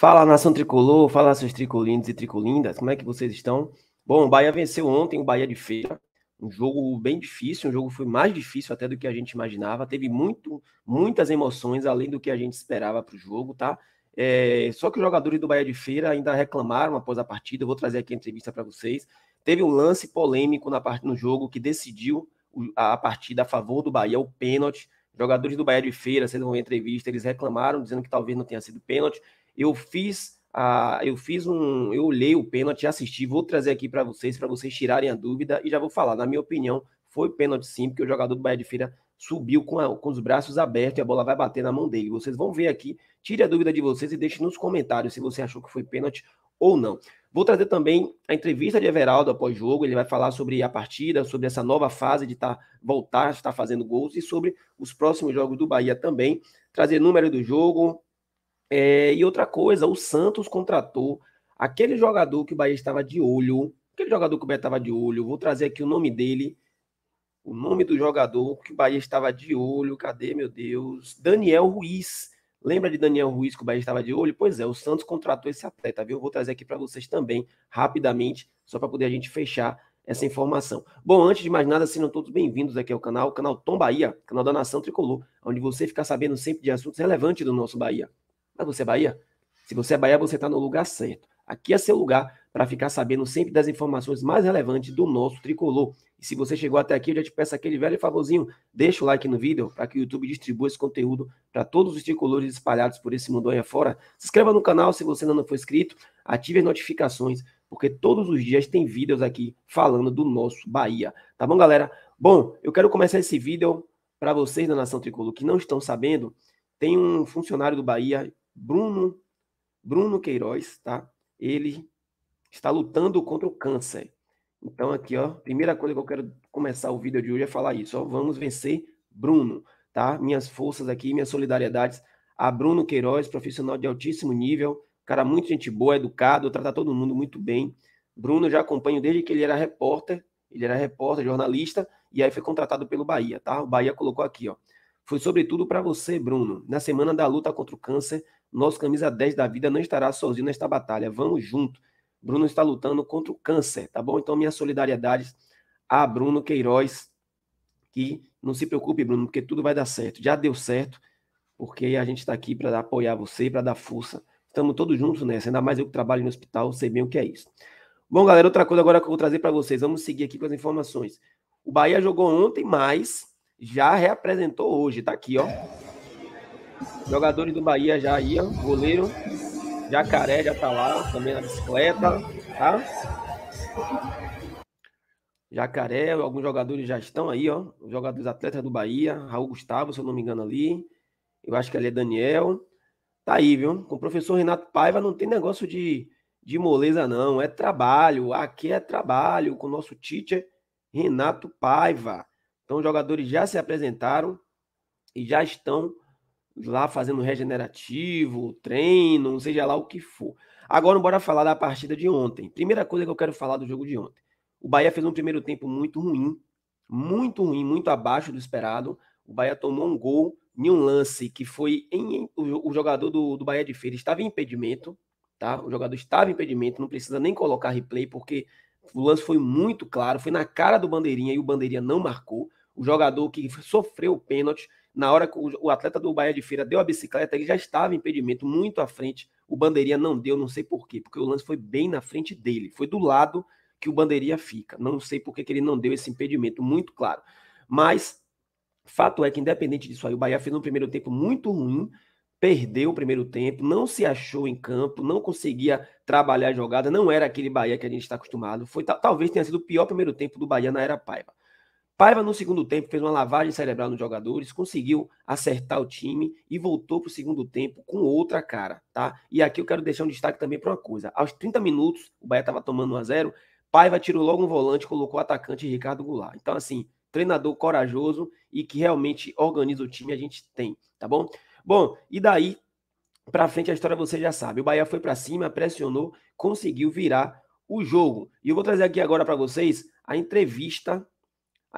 Fala nação tricolor, fala seus tricolindos e tricolindas, como é que vocês estão? Bom, o Bahia venceu ontem o Bahia de Feira, um jogo bem difícil, um jogo foi mais difícil até do que a gente imaginava, teve muito, muitas emoções além do que a gente esperava para o jogo, tá? É, só que os jogadores do Bahia de Feira ainda reclamaram após a partida, eu vou trazer aqui a entrevista para vocês. Teve um lance polêmico na parte no jogo que decidiu a partida a favor do Bahia, o pênalti. Jogadores do Bahia de Feira, vocês vão ver a entrevista, eles reclamaram, dizendo que talvez não tenha sido pênalti. Eu fiz a, eu fiz um, eu olhei o pênalti, assisti, vou trazer aqui para vocês, para vocês tirarem a dúvida e já vou falar. Na minha opinião, foi pênalti sim, porque o jogador do Bahia de Feira subiu com, a, com os braços abertos e a bola vai bater na mão dele. Vocês vão ver aqui, tire a dúvida de vocês e deixe nos comentários se você achou que foi pênalti ou não. Vou trazer também a entrevista de Everaldo após jogo. Ele vai falar sobre a partida, sobre essa nova fase de tá, voltar, estar fazendo gols e sobre os próximos jogos do Bahia também. Trazer número do jogo, é, e outra coisa, o Santos contratou aquele jogador que o Bahia estava de olho, aquele jogador que o Bahia estava de olho, vou trazer aqui o nome dele, o nome do jogador que o Bahia estava de olho, cadê, meu Deus? Daniel Ruiz. Lembra de Daniel Ruiz que o Bahia estava de olho? Pois é, o Santos contratou esse atleta, viu? Vou trazer aqui para vocês também, rapidamente, só para poder a gente fechar essa informação. Bom, antes de mais nada, sejam todos bem-vindos aqui ao canal, canal Tom Bahia, canal da Nação Tricolor, onde você fica sabendo sempre de assuntos relevantes do nosso Bahia. Mas você é Bahia? Se você é Bahia, você está no lugar certo. Aqui é seu lugar para ficar sabendo sempre das informações mais relevantes do nosso tricolor. E se você chegou até aqui, eu já te peço aquele velho favorzinho, deixa o like no vídeo para que o YouTube distribua esse conteúdo para todos os tricolores espalhados por esse mundo aí afora. Se inscreva no canal se você ainda não for inscrito, ative as notificações, porque todos os dias tem vídeos aqui falando do nosso Bahia. Tá bom, galera? Bom, eu quero começar esse vídeo para vocês da Nação Tricolor que não estão sabendo. Tem um funcionário do Bahia Bruno, Bruno Queiroz, tá? Ele está lutando contra o câncer. Então, aqui, ó, primeira coisa que eu quero começar o vídeo de hoje é falar isso, ó, vamos vencer Bruno, tá? Minhas forças aqui, minhas solidariedades a Bruno Queiroz, profissional de altíssimo nível, cara muito gente boa, educado, trata todo mundo muito bem. Bruno já acompanho desde que ele era repórter, ele era repórter, jornalista, e aí foi contratado pelo Bahia, tá? O Bahia colocou aqui, ó. Foi sobretudo para você, Bruno, na semana da luta contra o câncer, nosso camisa 10 da vida não estará sozinho nesta batalha. Vamos junto. Bruno está lutando contra o câncer, tá bom? Então, minha solidariedade a Bruno Queiroz, que não se preocupe, Bruno, porque tudo vai dar certo. Já deu certo, porque a gente está aqui para apoiar você, para dar força. Estamos todos juntos nessa, ainda mais eu que trabalho no hospital, sei bem o que é isso. Bom, galera, outra coisa agora que eu vou trazer para vocês. Vamos seguir aqui com as informações. O Bahia jogou ontem, mas já reapresentou hoje. Tá aqui, ó. Jogadores do Bahia já aí. Goleiro Jacaré já tá lá, também na bicicleta, tá? Jacaré, alguns jogadores já estão aí, ó. Jogadores atletas do Bahia, Raul Gustavo, se eu não me engano ali. Eu acho que ali é Daniel. Tá aí, viu? Com o professor Renato Paiva não tem negócio de, de moleza, não. É trabalho. Aqui é trabalho com o nosso teacher Renato Paiva. Então, os jogadores já se apresentaram e já estão lá fazendo regenerativo, treino, seja lá o que for. Agora, bora falar da partida de ontem. Primeira coisa que eu quero falar do jogo de ontem. O Bahia fez um primeiro tempo muito ruim, muito ruim, muito abaixo do esperado. O Bahia tomou um gol em um lance que foi em, o, jogador do, do Bahia de Feira estava em impedimento, tá? O jogador estava em impedimento, não precisa nem colocar replay, porque o lance foi muito claro, foi na cara do Bandeirinha e o Bandeirinha não marcou. O jogador que sofreu o pênalti na hora que o atleta do Bahia de Feira deu a bicicleta, ele já estava em impedimento muito à frente. O Bandeirinha não deu, não sei por quê, porque o lance foi bem na frente dele, foi do lado que o Bandeirinha fica. Não sei por que, que ele não deu esse impedimento, muito claro. Mas, fato é que, independente disso aí, o Bahia fez um primeiro tempo muito ruim, perdeu o primeiro tempo, não se achou em campo, não conseguia trabalhar a jogada, não era aquele Bahia que a gente está acostumado. Foi talvez tenha sido o pior primeiro tempo do Bahia na era Paiva. Paiva, no segundo tempo, fez uma lavagem cerebral nos jogadores, conseguiu acertar o time e voltou para o segundo tempo com outra cara, tá? E aqui eu quero deixar um destaque também para uma coisa. Aos 30 minutos, o Bahia estava tomando 1 a 0 Paiva tirou logo um volante colocou o atacante Ricardo Goulart. Então, assim, treinador corajoso e que realmente organiza o time, a gente tem, tá bom? Bom, e daí para frente a história você já sabe. O Bahia foi para cima, pressionou, conseguiu virar o jogo. E eu vou trazer aqui agora para vocês a entrevista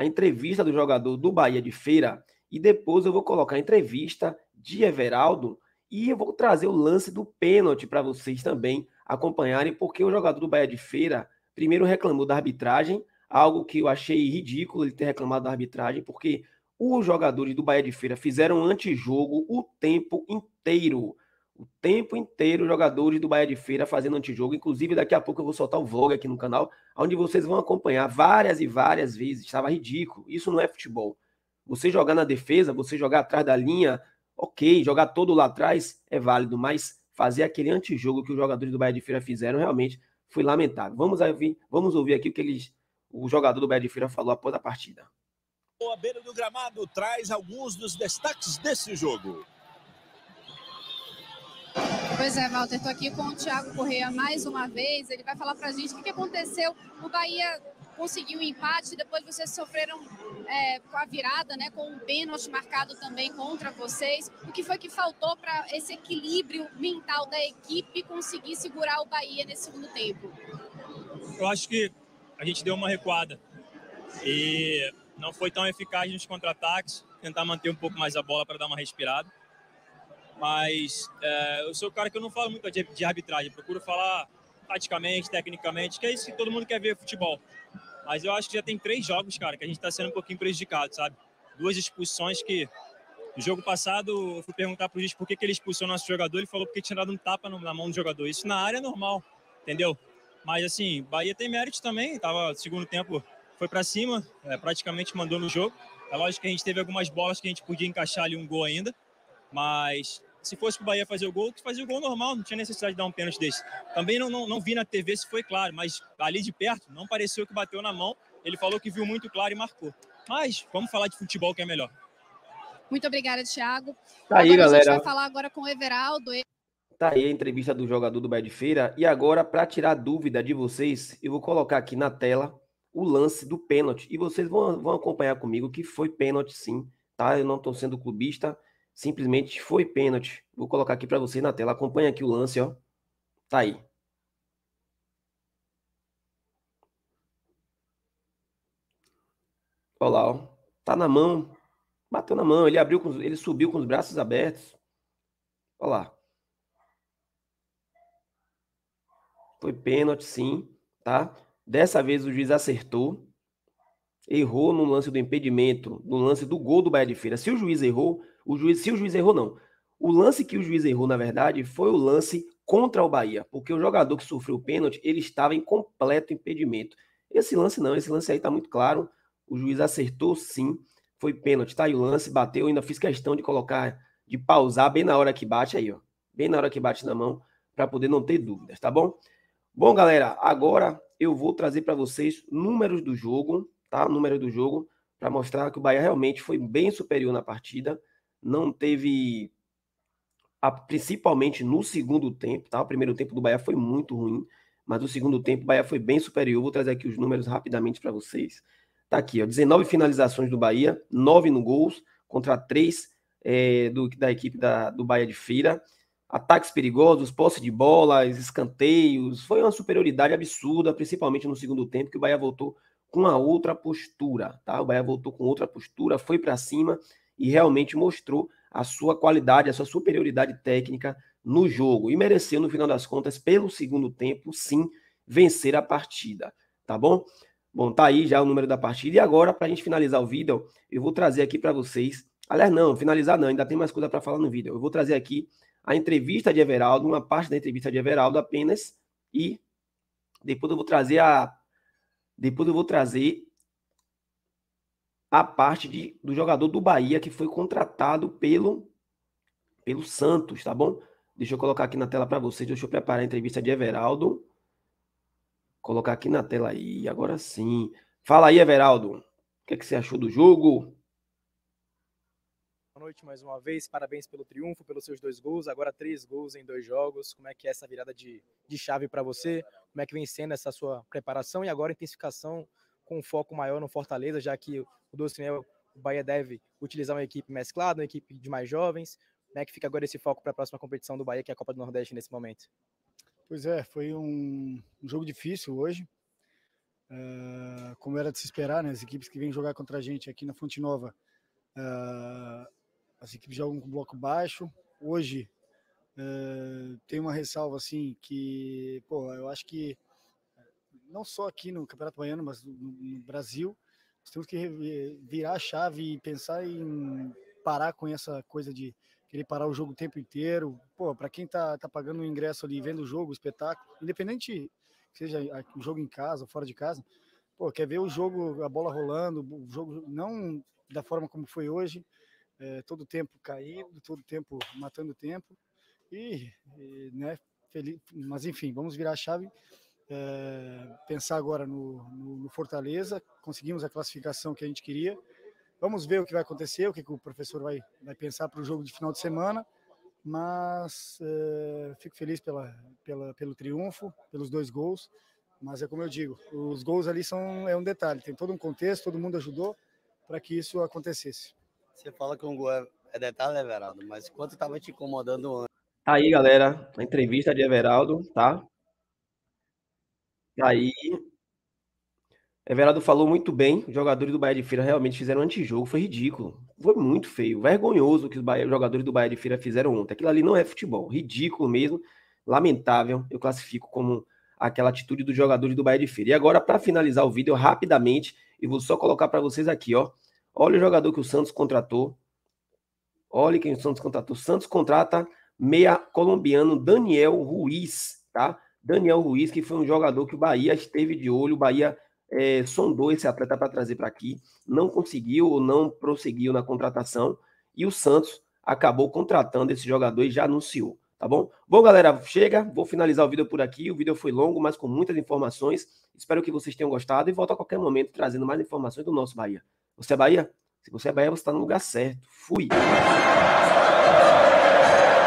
a entrevista do jogador do Bahia de Feira e depois eu vou colocar a entrevista de Everaldo E eu vou trazer o lance do pênalti para vocês também acompanharem, porque o jogador do Bahia de Feira primeiro reclamou da arbitragem, algo que eu achei ridículo ele ter reclamado da arbitragem, porque os jogadores do Bahia de Feira fizeram antijogo o tempo inteiro. O tempo inteiro, jogadores do Bahia de Feira fazendo antijogo. Inclusive, daqui a pouco eu vou soltar o vlog aqui no canal, onde vocês vão acompanhar várias e várias vezes. Estava ridículo. Isso não é futebol. Você jogar na defesa, você jogar atrás da linha, ok. Jogar todo lá atrás é válido, mas fazer aquele antijogo que os jogadores do Bahia de Feira fizeram realmente foi lamentável. Vamos ouvir, vamos ouvir aqui o que eles, o jogador do Bahia de Feira falou após a partida. A beira do gramado traz alguns dos destaques desse jogo. Pois é, Walter, estou aqui com o Thiago Correia mais uma vez. Ele vai falar para a gente o que, aconteceu. O Bahia conseguiu um empate, depois vocês sofreram é, com a virada, né, com um pênalti marcado também contra vocês. O que foi que faltou para esse equilíbrio mental da equipe conseguir segurar o Bahia nesse segundo tempo? Eu acho que a gente deu uma recuada e não foi tão eficaz nos contra-ataques, tentar manter um pouco mais a bola para dar uma respirada. Mas é, eu sou o cara que eu não falo muito de, de arbitragem, procuro falar taticamente, tecnicamente, que é isso que todo mundo quer ver futebol. Mas eu acho que já tem três jogos, cara, que a gente está sendo um pouquinho prejudicado, sabe? Duas expulsões que no jogo passado eu fui perguntar pro juiz por que, que ele expulsou nosso jogador, ele falou porque tinha dado um tapa na mão do jogador. Isso na área é normal, entendeu? Mas assim, Bahia tem mérito também, tava segundo tempo foi para cima, é, praticamente mandou no jogo. É lógico que a gente teve algumas bolas que a gente podia encaixar ali um gol ainda, mas se fosse para o Bahia fazer o gol, tu fazia o gol normal, não tinha necessidade de dar um pênalti desse. Também não, não, não vi na TV se foi claro, mas ali de perto não pareceu que bateu na mão. Ele falou que viu muito claro e marcou. Mas vamos falar de futebol que é melhor. Muito obrigada, Thiago. Tá aí, agora galera. A gente vai falar agora com o Everaldo. Tá aí a entrevista do jogador do Bahia de Feira. E agora, para tirar dúvida de vocês, eu vou colocar aqui na tela o lance do pênalti. E vocês vão, vão acompanhar comigo que foi pênalti sim, tá? Eu não estou sendo clubista simplesmente foi pênalti. Vou colocar aqui para você na tela. Acompanha aqui o lance, ó. Tá aí. Olha lá, ó. Tá na mão. Bateu na mão. Ele abriu, com, ele subiu com os braços abertos. Olha lá. Foi pênalti, sim, tá? Dessa vez o juiz acertou. Errou no lance do impedimento, no lance do gol do Bahia de Feira. Se o juiz errou, o juiz, se o juiz errou, não. O lance que o juiz errou, na verdade, foi o lance contra o Bahia, porque o jogador que sofreu o pênalti, ele estava em completo impedimento. Esse lance não, esse lance aí está muito claro. O juiz acertou sim, foi pênalti, tá aí o lance, bateu, ainda fiz questão de colocar, de pausar bem na hora que bate aí, ó. Bem na hora que bate na mão, para poder não ter dúvidas, tá bom? Bom, galera, agora eu vou trazer para vocês números do jogo, tá? Números do jogo, para mostrar que o Bahia realmente foi bem superior na partida não teve, a, principalmente no segundo tempo, tá? O primeiro tempo do Bahia foi muito ruim, mas o segundo tempo o Bahia foi bem superior. Vou trazer aqui os números rapidamente para vocês. Tá aqui, ó, 19 finalizações do Bahia, 9 no gols, contra 3 é, do, da equipe da, do Bahia de Feira. Ataques perigosos, posse de bolas, escanteios. Foi uma superioridade absurda, principalmente no segundo tempo, que o Bahia voltou com a outra postura, tá? O Bahia voltou com outra postura, foi para cima e realmente mostrou a sua qualidade, a sua superioridade técnica no jogo e mereceu, no final das contas, pelo segundo tempo, sim, vencer a partida, tá bom? Bom, tá aí já o número da partida. E agora, para a gente finalizar o vídeo, eu vou trazer aqui para vocês. Aliás, não, finalizar não, ainda tem mais coisa para falar no vídeo. Eu vou trazer aqui a entrevista de Everaldo, uma parte da entrevista de Everaldo apenas, e depois eu vou trazer a. Depois eu vou trazer a parte de, do jogador do Bahia que foi contratado pelo, pelo Santos, tá bom? Deixa eu colocar aqui na tela para vocês. Deixa eu preparar a entrevista de Everaldo. Colocar aqui na tela aí, agora sim. Fala aí, Everaldo. O que, é que você achou do jogo? Boa noite mais uma vez. Parabéns pelo triunfo, pelos seus dois gols. Agora três gols em dois jogos. Como é que é essa virada de, de chave para você? Como é que vem sendo essa sua preparação e agora intensificação com um foco maior no Fortaleza, já que o Dulcineu, o Bahia deve utilizar uma equipe mesclada, uma equipe de mais jovens. Como é que fica agora esse foco para a próxima competição do Bahia, que é a Copa do Nordeste nesse momento? Pois é, foi um, um jogo difícil hoje. Uh, como era de se esperar, né? As equipes que vêm jogar contra a gente aqui na Fonte Nova, uh, as equipes jogam com bloco baixo. Hoje Uh, tem uma ressalva assim que, pô, eu acho que não só aqui no Campeonato Baiano, mas no, no Brasil, nós temos que virar a chave e pensar em parar com essa coisa de querer parar o jogo o tempo inteiro. Pô, para quem tá, tá pagando o ingresso ali, vendo o jogo, o espetáculo, independente seja o jogo em casa fora de casa, pô, quer ver o jogo, a bola rolando, o jogo não da forma como foi hoje, é, todo tempo caindo, todo tempo matando tempo e, e né, feliz, mas enfim, vamos virar a chave, é, pensar agora no, no, no Fortaleza, conseguimos a classificação que a gente queria, Vamos ver o que vai acontecer, o que, que o professor vai, vai pensar para o jogo de final de semana, mas uh, fico feliz pela, pela, pelo triunfo, pelos dois gols. Mas é como eu digo, os gols ali são é um detalhe, tem todo um contexto, todo mundo ajudou para que isso acontecesse. Você fala que um gol é, é detalhe, Everaldo, mas quanto estava te incomodando antes? Tá aí, galera, a entrevista de Everaldo? Tá aí, Everaldo falou muito bem. Os jogadores do Bahia de Feira realmente fizeram antijogo. Foi ridículo. Foi muito feio. Vergonhoso o que os, Bahia, os jogadores do Bahia de Feira fizeram ontem. Aquilo ali não é futebol. Ridículo mesmo. Lamentável. Eu classifico como aquela atitude dos jogadores do Bahia de Feira. E agora, para finalizar o vídeo, rapidamente, eu vou só colocar para vocês aqui, ó. Olha o jogador que o Santos contratou. Olha quem o Santos contratou. O Santos contrata meia colombiano Daniel Ruiz, tá? Daniel Ruiz, que foi um jogador que o Bahia esteve de olho. O Bahia é, sondou esse atleta para trazer para aqui, não conseguiu ou não prosseguiu na contratação, e o Santos acabou contratando esse jogador e já anunciou, tá bom? Bom, galera, chega, vou finalizar o vídeo por aqui. O vídeo foi longo, mas com muitas informações. Espero que vocês tenham gostado e volto a qualquer momento trazendo mais informações do nosso Bahia. Você é Bahia? Se você é Bahia, você está no lugar certo. Fui!